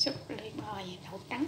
súp ly bò và đậu trắng.